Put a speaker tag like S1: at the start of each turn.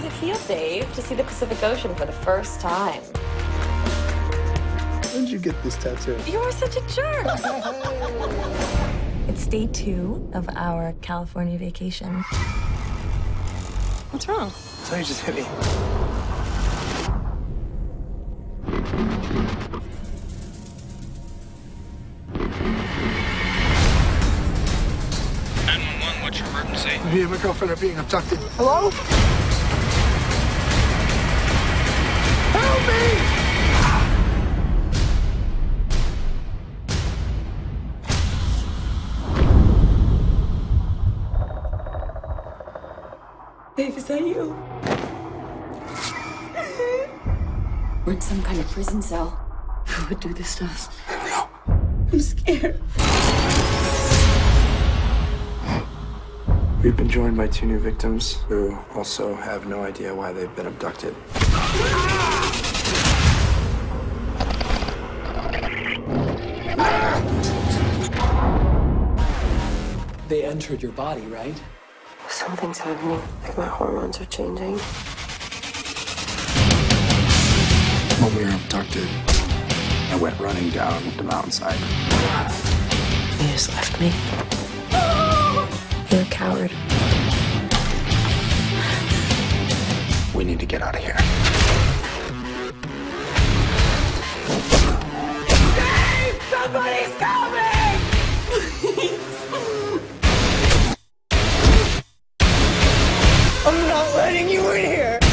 S1: does it feel, Dave, to see the Pacific Ocean for the first time?
S2: When did you get this tattoo?
S1: You're such a jerk.
S3: It's day two of our California vacation.
S1: What's wrong?
S2: So you just hit me.
S4: What's your emergency?
S2: Me and my girlfriend are being abducted. Hello?
S1: Dave, is that you?
S5: We're in some kind of prison cell.
S1: Who would do this to us? I'm scared.
S2: We've been joined by two new victims who also have no idea why they've been abducted.
S6: They entered your body, right?
S1: Something's happening. Like my hormones are changing.
S2: When we were abducted, I went running down the mountainside.
S1: You just left me. You're a coward.
S2: We need to get out of here.
S1: Somebody's letting you in here!